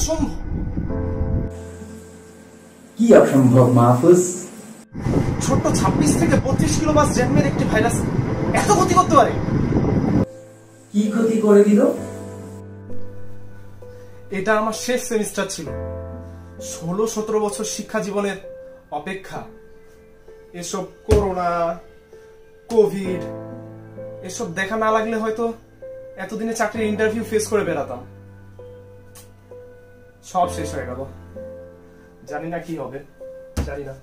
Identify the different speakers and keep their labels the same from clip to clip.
Speaker 1: অসম্ভব।
Speaker 2: কি অসম্ভব মাহফুজ?
Speaker 1: ছোট্ট ছাব্বিশ থেকে বত্রিশ কিলো বাস জন্মের একটি ভাইরাস এত ক্ষতি করতে পারে?
Speaker 2: কি ক্ষতি করে দিল?
Speaker 1: এটা আমার শেষ সেমিস্টার ছিল। ষোলো সতেরো বছর শিক্ষা জীবনের অপেক্ষা। এসব করোনা কোভিড এসব দেখা না লাগলে হয়তো এতদিনে চাকরির ইন্টারভিউ ফেস করে বেড়াতাম। সব শেষ হয়ে গেল। জানি না কি হবে, জানি না।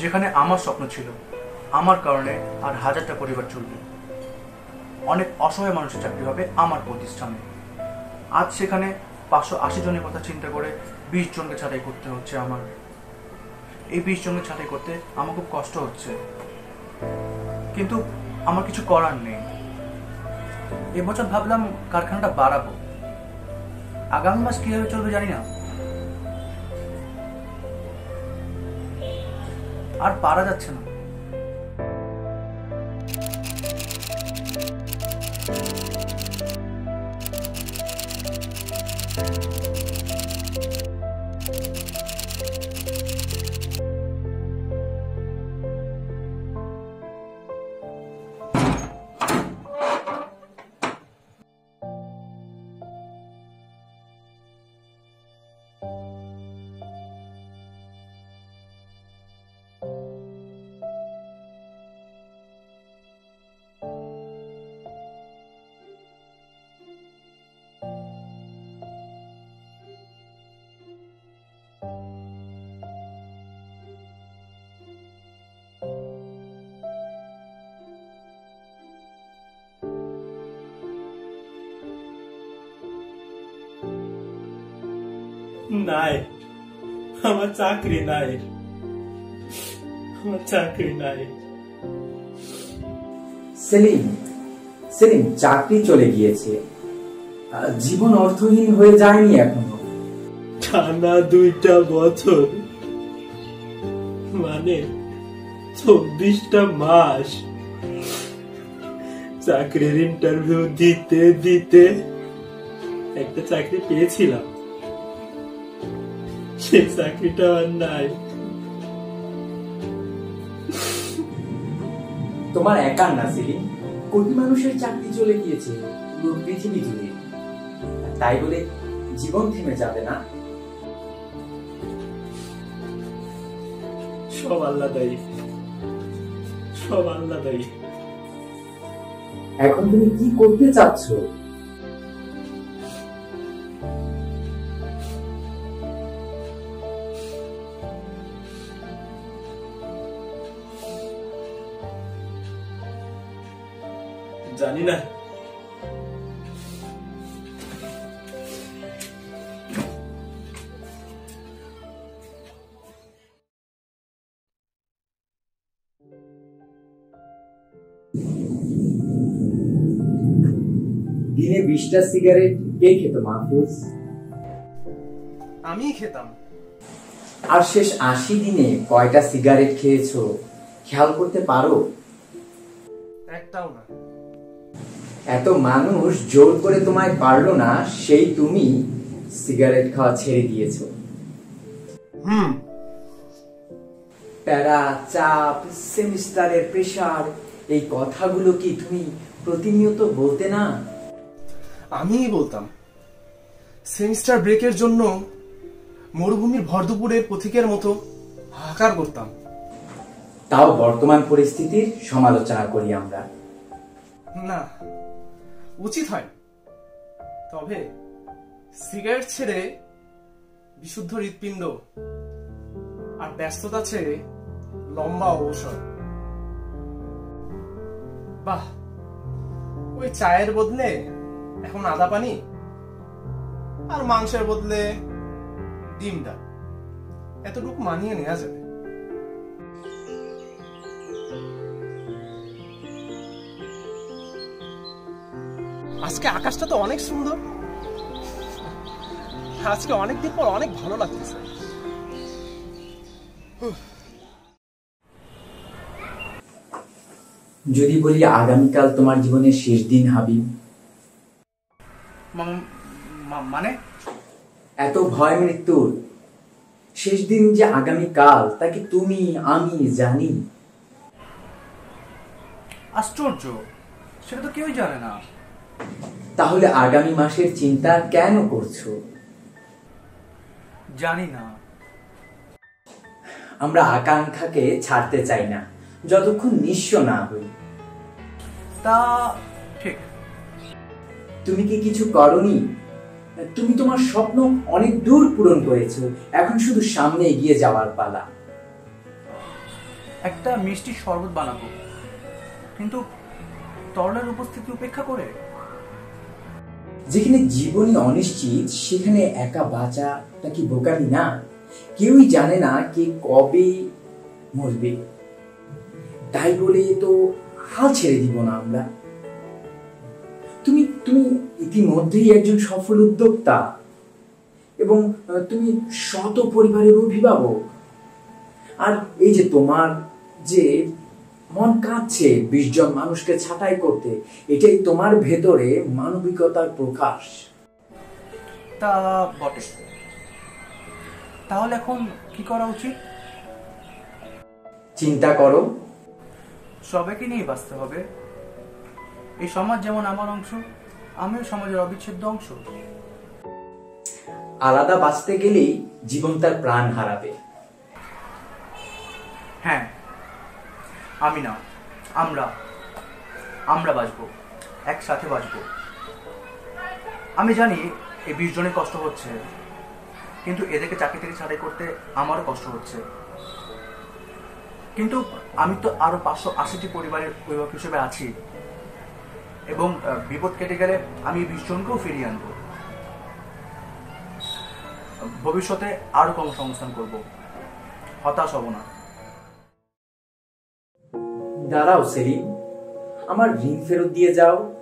Speaker 3: যেখানে আমার স্বপ্ন ছিল, আমার কারণে আর হাজারটা পরিবার চলবে। অনেক অসহায় মানুষের চাকরি হবে আমার প্রতিষ্ঠানে। আজ সেখানে পাঁচশো আশি জনের কথা চিন্তা করে বিশ জনকে ছাঁটাই করতে হচ্ছে আমার। এই বিশ জনকে ছাঁটাই করতে আমার খুব কষ্ট হচ্ছে। কিন্তু আমার কিছু করার নেই। এবছর ভাবলাম কারখানাটা বাড়াবো। আগামী মাস কীভাবে চলবে জানি না। আর পারা যাচ্ছে না।
Speaker 4: নাই। আমার চাকরি নাই। আমার চাকরি নাই।
Speaker 2: সেলিম সেলিম চাকরি চলে গিয়েছে। জীবন অর্থহীন হয়ে যায়নি এখনও।
Speaker 4: টানা দুইটা বছর। মানে চব্বিশটা মাস। চাকরির ইন্টারভিউ দিতে দিতে একটা চাকরি পেয়েছিলাম। সে চাকরিটা আর নাই।
Speaker 2: তোমার একার না সেলিম কোটি মানুষের চাকরি চলে গিয়েছে পুরো পৃথিবী জুড়ে। তাই বলে জীবন থেমে যাবে না?
Speaker 4: সব আল্লাহ দায়ী। সব আল্লাহ দায়ী।
Speaker 2: এখন তুমি কি করতে চাচ্ছ?
Speaker 4: জানি না।
Speaker 2: দিনে বিশটা সিগারেট কে খেত মাহফুজ?
Speaker 1: আমিই খেতাম।
Speaker 2: আর শেষ আশি দিনে কয়টা সিগারেট খেয়েছো? খেয়াল করতে পারো?
Speaker 1: একটাও না।
Speaker 2: এত মানুষ জোর করে তোমায় পারল না সেই তুমি সিগারেট খাওয়া ছেড়ে দিয়েছ।
Speaker 1: হুম।
Speaker 2: প্যারা চাপ সেমিস্টারের প্রেসার এই কথাগুলো কি তুমি প্রতিনিয়ত বলতে না?
Speaker 1: আমিই বলতাম সেমিস্টার ব্রেকের জন্য মরুভূমির ভরদুপুরের পথিকের মতো হাহাকার করতাম।
Speaker 2: তাও বর্তমান পরিস্থিতির সমালোচনা করি আমরা।
Speaker 1: না উচিত হয় তবে সিগারেট ছেড়ে বিশুদ্ধ হৃৎপিণ্ড আর ব্যস্ততা ছেড়ে লম্বা অবসর। বাহ, ওই চায়ের বদলে এখন আদা পানি? আর মাংসের বদলে ডিমটা? এতটুকু মানিয়ে নেওয়া যাবে। আজকে আকাশটা তো অনেক সুন্দর। আজকে অনেকদিন পর অনেক ভালো লাগতেছে।
Speaker 2: যদি বলি আগামীকাল তোমার জীবনের শেষ দিন হাবিব?
Speaker 3: মানে?
Speaker 2: এত ভয় মৃত্যুর। শেষ দিন যে আগামীকাল তাকে তুমি আমি জানি?
Speaker 3: আশ্চর্য। সেটা তো কেউই জানে না।
Speaker 2: তাহলে আগামী মাসের চিন্তা কেন করছ?
Speaker 3: জানি না।
Speaker 2: আমরা আকাঙ্ক্ষাকে ছাড়তে চাই না যতক্ষণ নিঃস্ব না হই।
Speaker 3: তা ঠিক।
Speaker 2: তুমি কি কিছু করনি? তুমি তোমার স্বপ্ন অনেক দূর পূরণ করেছ এখন শুধু সামনে এগিয়ে যাওয়ার পালা।
Speaker 3: একটা মিষ্টি শরবত বানাবো। কিন্তু তরলের উপস্থিতি উপেক্ষা করে?
Speaker 2: যেখানে জীবনই অনিশ্চিত, সেখানে একা বাঁচাটা কি বোকামি? না। কেউই জানে না কে কবে মরবে। তাই বলে তো হাল ছেড়ে দিব না আমরা। তুমি তুমি ইতিমধ্যেই একজন সফল উদ্যোক্তা এবং তুমি শত পরিবারের অভিভাবক। আর এই যে তোমার যে মন কাঁদছে বিশ জন মানুষকে ছাঁটাই করতে। এটাই তোমার ভেতরে মানবিকতার প্রকাশ।
Speaker 3: তা বটে। তাহলে এখন কি করা উচিত?
Speaker 2: চিন্তা করো।
Speaker 3: সবাইকে নিয়ে বাঁচতে হবে। এই সমাজ যেমন আমার অংশ আমিও সমাজের অবিচ্ছেদ্য অংশ।
Speaker 2: আলাদা বাঁচতে গেলেই জীবন তার প্রাণ হারাবে।
Speaker 3: হ্যাঁ আমি না, আমরা আমরা বাঁচবো, একসাথে বাঁচবো। আমি জানি এই বিশ জনের কষ্ট হচ্ছে, কিন্তু এদেরকে চাকরি থেকে ছাড়াই করতে আমারও কষ্ট হচ্ছে। কিন্তু আমি তো আরও পাঁচশো আশিটি পরিবারের অভিভাবক হিসেবে আছি, এবং বিপদ কেটে গেলে আমি বিশ জনকেও ফিরিয়ে আনব। ভবিষ্যতে আরও কর্মসংস্থান করব। হতাশ হব না।
Speaker 2: দাঁড়াও সেলিম। আমার ঋণ ফেরত দিয়ে যাও।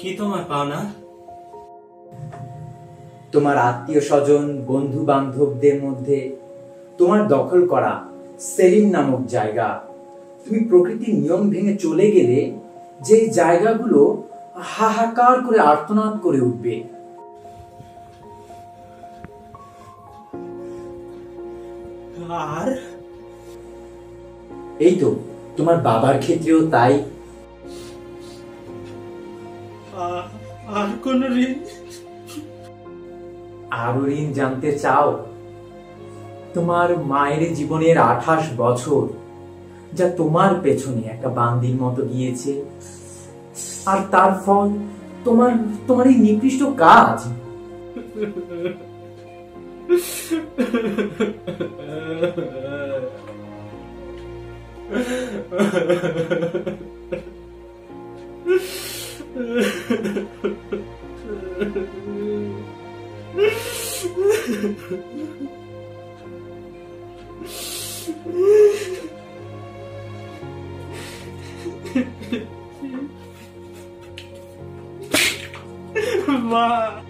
Speaker 4: কি তোমার পাওনা?
Speaker 2: তোমার আত্মীয় স্বজন বন্ধু বান্ধবদের মধ্যে তোমার দখল করা সেলিম নামক জায়গা। তুমি প্রকৃতির নিয়ম ভেঙে চলে গেলে যে জায়গাগুলো হাহাকার করে আর্তনাদ করে উঠবে।
Speaker 4: আর
Speaker 2: এই তো তোমার বাবার ক্ষেত্রেও তাই।
Speaker 4: আর কোন ঋণ?
Speaker 2: আরও ঋণ জানতে চাও? তোমার মায়ের জীবনের আঠাশ বছর যা তোমার পেছনে একটা বান্দির মতো গিয়েছে। আর তার ফল তোমার তোমার এই নিকৃষ্ট কাজ।
Speaker 4: Ma.